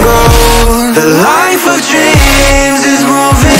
The life of dreams is moving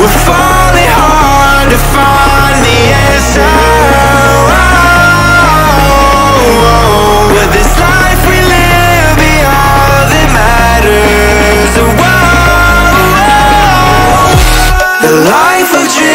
We're falling hard to find the answer. But this life we live all that matters. The life of dreams.